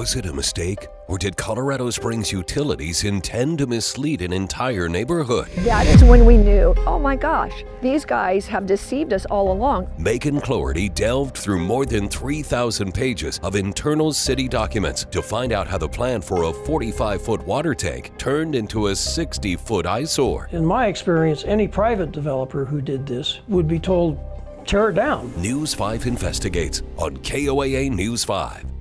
Was it a mistake? Or did Colorado Springs Utilities intend to mislead an entire neighborhood? That is when we knew, oh my gosh, these guys have deceived us all along. Megan Cloherty delved through more than 3,000 pages of internal city documents to find out how the plan for a 45 foot water tank turned into a 60 foot eyesore. In my experience, any private developer who did this would be told, tear it down. News 5 investigates on KOAA News 5.